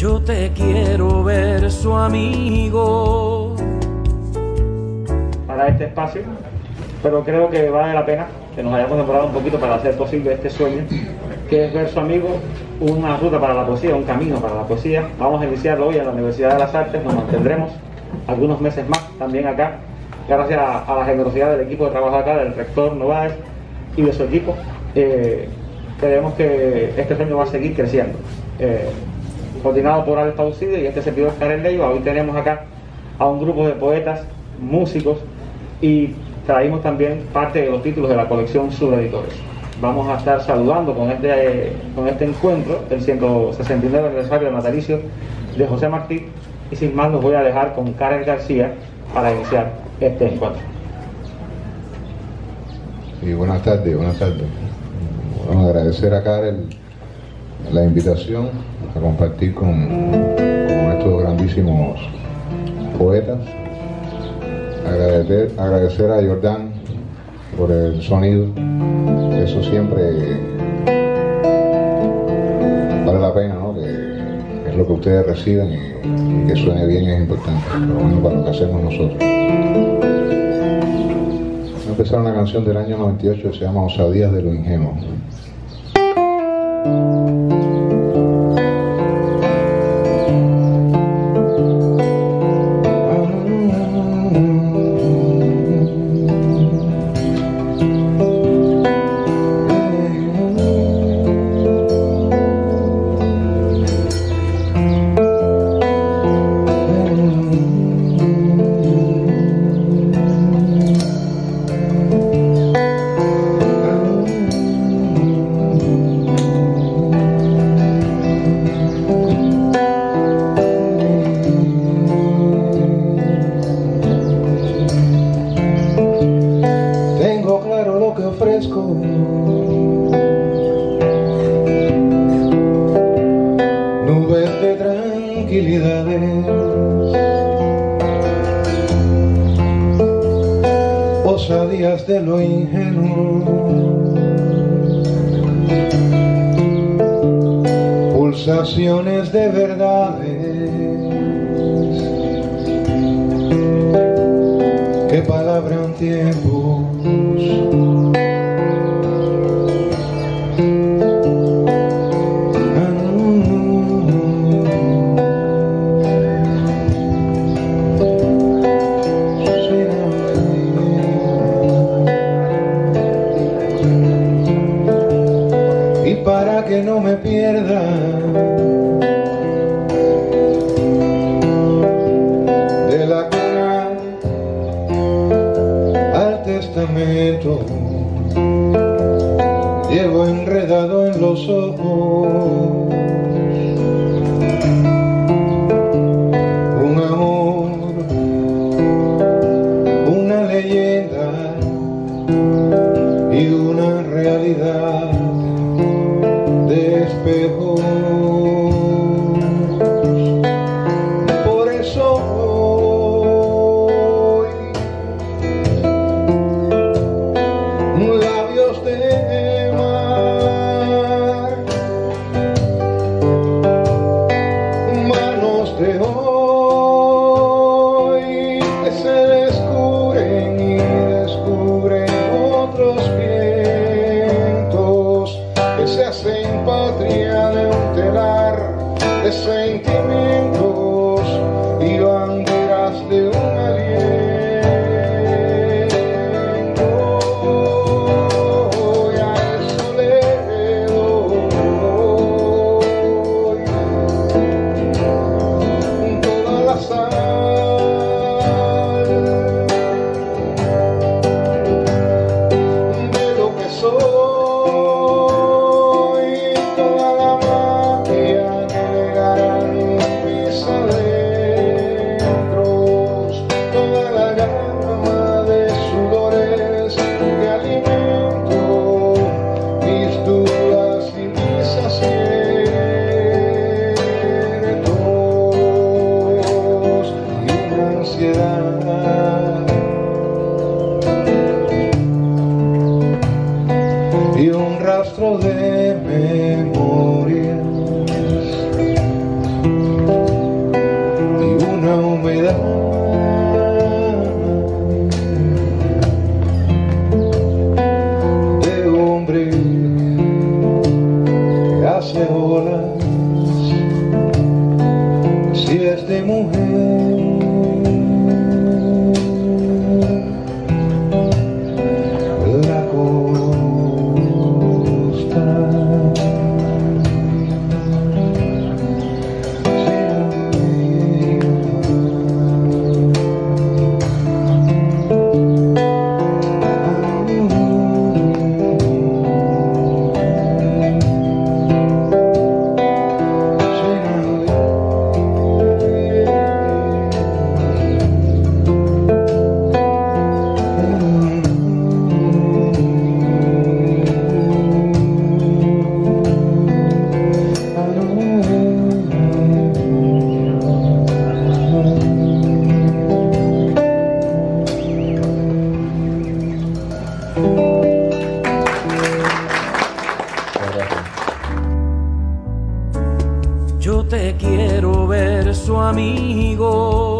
Yo te quiero ver su amigo. Para este espacio, pero creo que vale la pena que nos hayamos demorado un poquito para hacer posible este sueño, que es ver su amigo una ruta para la poesía, un camino para la poesía. Vamos a iniciarlo hoy en la Universidad de las Artes, nos mantendremos algunos meses más también acá, gracias a, la generosidad del equipo de trabajo acá, del rector Novaes y de su equipo. Eh, creemos que este sueño va a seguir creciendo. Eh, coordinado por Alex Taucide y este servidor Karen Leiva, hoy tenemos acá a un grupo de poetas, músicos y traímos también parte de los títulos de la colección Subeditores vamos a estar saludando con este, con este encuentro, el 169 aniversario del natalicio de José Martí, y sin más los voy a dejar con Karen García para iniciar este encuentro. Y buenas tardes, buenas tardes. Vamos a agradecer a Karen la invitación a compartir con, estos grandísimos poetas. Agradecer, a Jordán por el sonido eso siempre vale la pena, ¿no? Que es lo que ustedes reciben y, que suene bien es importante, por lo menos para lo que hacemos nosotros. Vamos a empezar una canción del año 98 que se llama Osadías de lo Ingenuo. Nubes de tranquilidades. Osadías de lo ingenuo. Pulsaciones de verdades. Que palabra un tiempo. no me pierda. De la cuna al testamento llevo enredado en los ojos. patria de un telar de sentimiento. Amigo.